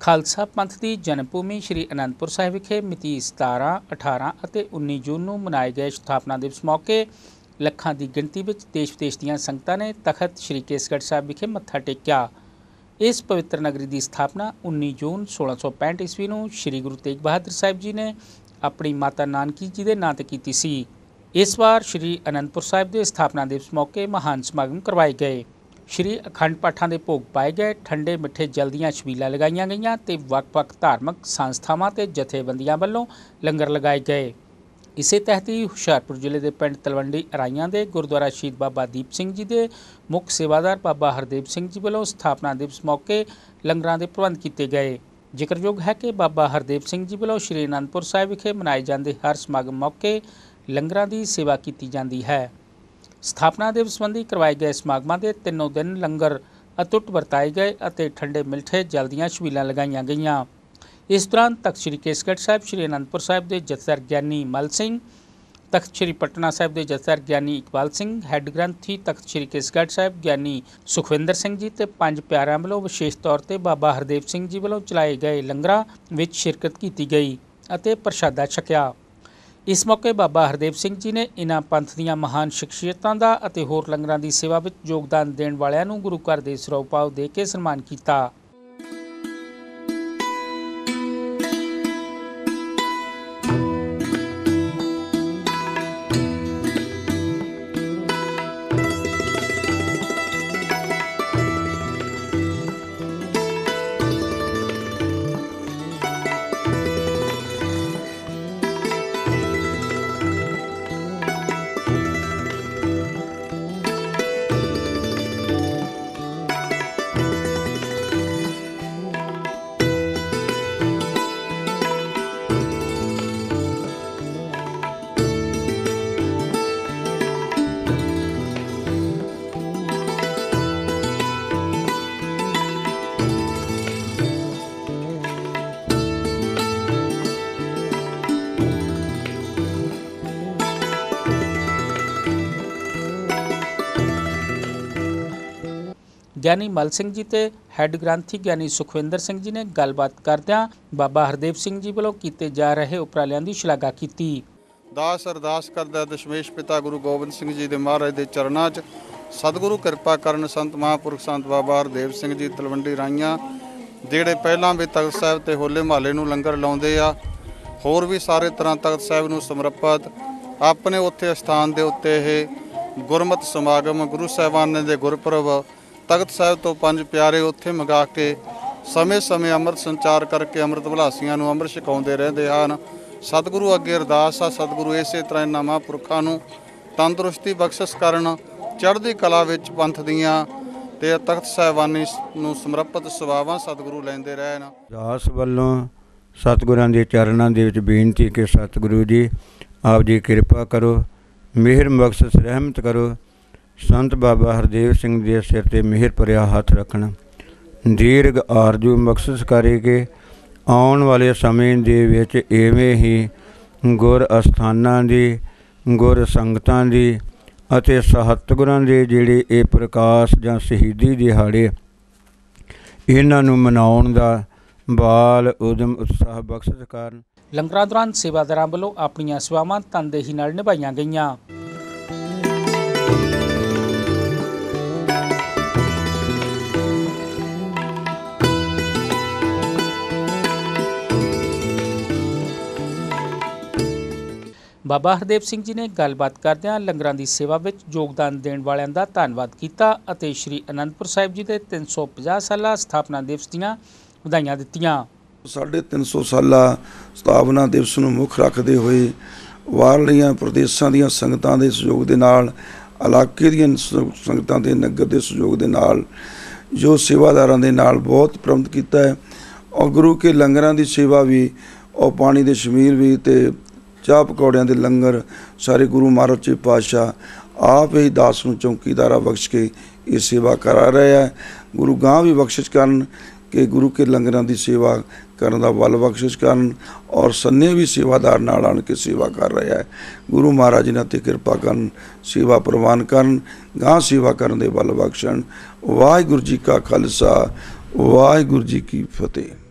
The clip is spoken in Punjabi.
ਖਾਲਸਾ ਪੰਥ ਦੀ ਜਨਮ ਭੂਮੀ ਸ੍ਰੀ ਅਨੰਦਪੁਰ ਸਾਹਿਬ ਵਿਖੇ ਮਿਤੀ 17, 18 ਅਤੇ 19 ਜੂਨ ਨੂੰ ਮਨਾਏ ਗਏ ਸਥਾਪਨਾ ਦਿਵਸ ਮੌਕੇ ਲੱਖਾਂ ਦੀ ਗਿਣਤੀ ਵਿੱਚ ਦੇਸ਼ ਵਿਦੇਸ਼ ਦੀਆਂ ਸੰਗਤਾਂ ਨੇ ਤਖਤ ਸ੍ਰੀ ਕੇਸਗੜ੍ਹ ਸਾਹਿਬ ਵਿਖੇ ਮੱਥਾ ਟੇਕਿਆ। ਇਸ ਪਵਿੱਤਰ ਨਗਰੀ ਦੀ ਸਥਾਪਨਾ 19 ਜੂਨ 1665 ਈਸਵੀ ਨੂੰ ਸ੍ਰੀ ਗੁਰੂ ਤੇਗ ਬਹਾਦਰ ਸਾਹਿਬ ਜੀ ਨੇ ਆਪਣੀ ਮਾਤਾ ਨਾਨਕੀ ਜੀ ਦੇ ਨਾਂ ਤੇ ਕੀਤੀ ਸੀ। ਇਸ ਵਾਰ ਸ੍ਰੀ ਅਨੰਦਪੁਰ ਸਾਹਿਬ ਦੇ ਸਥਾਪਨਾ ਦਿਵਸ ਮੌਕੇ ਮਹਾਨ ਸਮਾਗਮ ਕਰਵਾਏ ਗਏ। ਸ਼੍ਰੀ ਅਖੰਡ ਪਾਠਾਂ ਦੇ ਭੋਗ ਪਾਏ ਗਏ, ਠੰਡੇ ਮਿੱਠੇ ਜਲ ਦੀਆਂ ਛਬੀਲਾਂ ਲਗਾਈਆਂ ਗਈਆਂ ਤੇ ਵੱਖ-ਵੱਖ ਧਾਰਮਿਕ ਸੰਸਥਾਵਾਂ ਤੇ ਜਥੇਬੰਦੀਆਂ ਵੱਲੋਂ ਲੰਗਰ ਲਗਾਏ ਗਏ। ਇਸੇ ਤਹਿਤ ਹੀ ਹੁਸ਼ਿਆਰਪੁਰ ਜ਼ਿਲ੍ਹੇ ਦੇ ਪਿੰਡ ਤਲਵੰਡੀ ਅਰਾਈਆਂ ਦੇ ਗੁਰਦੁਆਰਾ ਸ਼ਹੀਦ ਬਾਬਾ ਦੀਪ ਸਿੰਘ ਜੀ ਦੇ ਮੁੱਖ ਸੇਵਾਦਾਰ ਬਾਬਾ ਹਰਦੇਵ ਸਿੰਘ ਜੀ ਵੱਲੋਂ ਸਥਾਪਨਾ ਦਿਵਸ ਮੌਕੇ ਲੰਗਰਾਂ ਦੇ ਪ੍ਰਬੰਧ ਕੀਤੇ ਗਏ। ਜ਼ਿਕਰਯੋਗ ਹੈ ਕਿ ਬਾਬਾ ਹਰਦੇਵ ਸਿੰਘ ਜੀ ਵੱਲੋਂ ਸ਼੍ਰੀ ਅਨੰਦਪੁਰ ਸਾਹਿਬ ਵਿਖੇ ਮਨਾਏ ਜਾਂਦੇ ਹਰ ਸਮਾਗਮ ਮੌਕੇ ਲੰਗਰਾਂ ਦੀ ਸੇਵਾ ਕੀਤੀ ਜਾਂਦੀ ਹੈ। ਸਥਾਪਨਾ ਦਿਵਸ ਸੰਬੰਧੀ ਕਰਵਾਏ ਗਏ ਸਮਾਗਮਾਂ ਦੇ ਤਿੰਨੋਂ ਦਿਨ ਲੰਗਰ ਅਤੁੱਟ ਵਰਤਾਏ ਗਏ ਅਤੇ ਠੰਡੇ ਮਿੱਠੇ ਜਲ ਦੀਆਂ ਛਬੀਲਾਂ ਲਗਾਈਆਂ ਗਈਆਂ। ਇਸ ਦੌਰਾਨ ਤਖਤ ਸ੍ਰੀ ਕੇਸਗੜ੍ਹ ਸਾਹਿਬ, ਸ੍ਰੀ ਅਨੰਦਪੁਰ ਸਾਹਿਬ ਦੇ ਜਥੇਦਾਰ ਗਿਆਨੀ ਮਲ ਸਿੰਘ, ਤਖਤ ਸ੍ਰੀ ਪਟਨਾ ਸਾਹਿਬ ਦੇ ਜਥੇਦਾਰ ਗਿਆਨੀ ਇਕਬਾਲ ਸਿੰਘ, ਹੈੱਡ ਗ੍ਰੰਥੀ ਤਖਤ ਸ੍ਰੀ ਕੇਸਗੜ੍ਹ ਸਾਹਿਬ ਗਿਆਨੀ ਸੁਖਵਿੰਦਰ ਸਿੰਘ ਜੀ ਤੇ ਪੰਜ ਪਿਆਰਿਆਂ ਵੱਲੋਂ ਵਿਸ਼ੇਸ਼ ਤੌਰ ਤੇ ਬਾਬਾ ਹਰਦੇਵ ਸਿੰਘ ਜੀ ਵੱਲੋਂ ਚਲਾਏ ਗਏ ਲੰਗਰਾਂ ਵਿੱਚ ਸ਼ਿਰਕਤ ਕੀਤੀ ਗਈ ਅਤੇ ਪ੍ਰਸ਼ਾਦਾ ਛਕਿਆ। ਇਸ ਮੌਕੇ ਬਾਬਾ ਹਰਦੇਵ ਸਿੰਘ ਜੀ ਨੇ ਇਨ੍ਹਾਂ ਪੰਥ ਦੀਆਂ ਮਹਾਨ ਸ਼ਖਸੀਅਤਾਂ ਦਾ ਅਤੇ ਹੋਰ ਲੰਗਰਾਂ ਦੀ ਸੇਵਾ ਵਿੱਚ ਯੋਗਦਾਨ ਦੇਣ ਵਾਲਿਆਂ ਨੂੰ ਗੁਰੂ ਘਰ ਦੇ ਸਰੋਪਾਉ ਦੇ ਕੇ ਸਨਮਾਨ ਕੀਤਾ। ਗਿਆਨੀ ਮਲ ਸਿੰਘ ਜੀ ਤੇ ਹੈੱਡ ਗ੍ਰੰਥੀ ਗਿਆਨੀ ਸੁਖਵਿੰਦਰ ਸਿੰਘ ਜੀ ਨੇ ਗੱਲਬਾਤ ਕਰਦਿਆਂ ਬਾਬਾ ਹਰਦੇਵ ਸਿੰਘ ਜੀ ਵੱਲੋਂ ਕੀਤੇ ਜਾ ਰਹੇ ਉਪਰਾਲਿਆਂ ਦੀ ਸ਼ਲਾਘਾ ਕੀਤੀ। ਦਾਸ ਅਰਦਾਸ ਕਰਦਾ ਦਸ਼ਮੇਸ਼ ਪਿਤਾ ਗੁਰੂ ਗੋਬਿੰਦ ਸਿੰਘ ਜੀ ਦੇ ਮਹਾਰਾਜ ਦੇ ਚਰਨਾਂ 'ਚ ਸਤਿਗੁਰੂ ਕਿਰਪਾ ਕਰਨ ਸੰਤ ਮਹਾਂਪੁਰਖ ਸੰਤ ਬਾਬਾ ਹਰਦੇਵ ਸਿੰਘ ਜੀ ਤਲਵੰਡੀ ਰਾਈਆਂ, ਜਿਹੜੇ ਪਹਿਲਾਂ ਵੀ ਤਖਤ ਸਾਹਿਬ ਤੇ ਹੋਲੇ ਮਹੱਲੇ ਨੂੰ ਲੰਗਰ ਲਾਉਂਦੇ ਆ, ਹੋਰ ਵੀ ਸਾਰੇ ਤਰ੍ਹਾਂ ਤਖਤ ਸਾਹਿਬ ਨੂੰ ਸਮਰਪਿਤ, ਆਪਣੇ ਉੱਥੇ ਸਥਾਨ ਦੇ ਉੱਤੇ ਇਹ ਗੁਰਮਤ ਸਮਾਗਮ ਗੁਰੂ ਸਾਹਿਬਾਨ ਦੇ ਗੁਰਪੁਰਬ ਤਖਤ ਸਾਹਿਬ ਤੋਂ ਪੰਜ ਪਿਆਰੇ ਉੱਥੇ ਮੰਗਾ ਕੇ ਸਮੇਂ-ਸਮੇਂ ਅੰਮ੍ਰਿਤ ਸੰਚਾਰ ਕਰਕੇ ਅੰਮ੍ਰਿਤ ਵਿਲਾਸੀਆਂ ਨੂੰ ਅੰਮ੍ਰਿਤ ਛਕਾਉਂਦੇ ਰਹਿੰਦੇ ਹਨ। ਸਤਿਗੁਰੂ ਅੱਗੇ ਅਰਦਾਸ ਆ, ਸਤਿਗੁਰੂ ਇਸੇ ਤਰ੍ਹਾਂ ਇਹਨਾਂ ਮਹਾਂਪੁਰਖਾਂ ਨੂੰ ਤੰਦਰੁਸਤੀ ਬਖਸ਼ਿਸ਼ ਕਰਨ, ਚੜ੍ਹਦੀ ਕਲਾ ਵਿੱਚ ਪੰਥ ਦੀਆਂ ਤੇ ਤਖਤ ਸਾਹਿਬਾਨੀ ਨੂੰ ਸਮਰਪਿਤ ਸੇਵਾਵਾਂ ਸਤਿਗੁਰੂ ਲੈਂਦੇ ਰਹਿਣ। ਦਾਸ ਵੱਲੋਂ ਸਤਿਗੁਰਾਂ ਦੇ ਚਰਨਾਂ ਦੇ ਵਿੱਚ ਬੇਨਤੀ ਕਿ ਸਤਿਗੁਰੂ ਜੀ, ਆਪ ਜੀ ਕਿਰਪਾ ਕਰੋ, ਮਿਹਰ ਬਖਸ਼ਿਸ਼, ਰਹਿਮਤ ਕਰੋ। ਸੰਤ ਬਾਬਾ ਹਰਦੇਵ ਸਿੰਘ ਦੇ ਸਿਰ ਤੇ ਮਿਹਰ ਭਰਿਆ ਹੱਥ ਰੱਖਣ। ਦੀਰਘ ਆਰਜੂ ਬਖਸ਼ਿਸ਼ ਕਰੇ ਕਿ ਆਉਣ ਵਾਲੇ ਸਮੇਂ ਦੇ ਵਿੱਚ ਐਵੇਂ ਹੀ ਗੁਰ ਅਸਥਾਨਾਂ ਦੀ, ਗੁਰ ਸੰਗਤਾਂ ਦੀ ਅਤੇ ਸਤਿਗੁਰਾਂ ਦੇ ਜਿਹੜੇ ਇਹ ਪ੍ਰਕਾਸ਼ ਜਾਂ ਸ਼ਹੀਦੀ ਦਿਹਾੜੇ, ਇਹਨਾਂ ਨੂੰ ਮਨਾਉਣ ਦਾ ਬਾਲ ਉਦਮ ਉਤਸ਼ਾਹ ਬਖਸ਼ਿਸ਼ ਕਾਰਨ। ਲੰਗਰਾਂ ਦੌਰਾਨ ਸੇਵਾਦਾਰਾਂ ਵੱਲੋਂ ਆਪਣੀਆਂ ਸੇਵਾਵਾਂ ਤਨਦੇਹੀ ਨਾਲ ਨਿਭਾਈਆਂ ਗਈਆਂ। ਬਾਬਾ ਹਰਦੇਵ ਸਿੰਘ ਜੀ ਨੇ ਗੱਲਬਾਤ ਕਰਦਿਆਂ ਲੰਗਰਾਂ ਦੀ ਸੇਵਾ ਵਿੱਚ ਯੋਗਦਾਨ ਦੇਣ ਵਾਲਿਆਂ ਦਾ ਧੰਨਵਾਦ ਕੀਤਾ ਅਤੇ ਸ੍ਰੀ ਅਨੰਦਪੁਰ ਸਾਹਿਬ ਜੀ ਦੇ 350 ਸਾਲਾ ਸਥਾਪਨਾ ਦਿਵਸ ਦੀਆਂ ਵਧਾਈਆਂ ਦਿੱਤੀਆਂ। ਸਾਢੇ 300 ਸਾਲਾ ਸਥਾਪਨਾ ਦਿਵਸ ਨੂੰ ਮੁੱਖ ਰੱਖਦੇ ਹੋਏ ਬਾਹਰਲੀਆਂ ਪ੍ਰਦੇਸ਼ਾਂ ਦੀਆਂ ਸੰਗਤਾਂ ਦੇ ਸਹਿਯੋਗ ਦੇ ਨਾਲ, ਇਲਾਕੇ ਦੀਆਂ ਸੰਗਤਾਂ ਦੇ ਨਗਰ ਦੇ ਸਹਿਯੋਗ ਦੇ ਨਾਲ, ਜੋ ਸੇਵਾਦਾਰਾਂ ਦੇ ਨਾਲ ਬਹੁਤ ਪ੍ਰਬੰਧ ਕੀਤਾ ਹੈ। ਔਰ ਗੁਰੂ ਕੇ ਲੰਗਰਾਂ ਦੀ ਸੇਵਾ ਵੀ, ਔਰ ਪਾਣੀ ਦੇ ਸ਼ਮੀਰ ਵੀ ਤੇ ਚਾਹ ਪਕੌੜਿਆਂ ਦੇ ਲੰਗਰ, ਸਾਰੇ ਗੁਰੂ ਮਹਾਰਾਜ ਜੀ ਪਾਤਸ਼ਾਹ, ਆਪ ਹੀ ਦਾਸ ਨੂੰ ਚੌਕੀਦਾਰਾ ਬਖਸ਼ ਕੇ ਇਹ ਸੇਵਾ ਕਰਾ ਰਿਹਾ ਹੈ ਗੁਰੂ ਗਾਂ ਵੀ ਬਖਸ਼ਿਸ਼ ਕਰਨ ਕਿ ਗੁਰੂ ਕੇ ਲੰਗਰਾਂ ਦੀ ਸੇਵਾ ਕਰਨ ਦਾ ਬਲ ਬਖਸ਼ਿਸ਼ ਕਰਨ ਔਰ ਸੰਨੇ ਵੀ ਸੇਵਾਦਾਰ ਨਾਲ ਆਣ ਕੇ ਸੇਵਾ ਕਰ ਰਿਹਾ ਹੈ ਗੁਰੂ ਮਹਾਰਾਜ ਜੀ ਨੇ ਤੇ ਕਿਰਪਾ ਕਰਨ, ਸੇਵਾ ਪ੍ਰਵਾਨ ਕਰਨ, ਗਾਂ ਸੇਵਾ ਕਰਨ ਦੇ ਬਲ ਬਖਸ਼ਣ। ਵਾਹਿਗੁਰੂ ਜੀ ਕਾ ਖਾਲਸਾ, ਵਾਹਿਗੁਰੂ ਜੀ ਕੀ ਫਤਿਹ।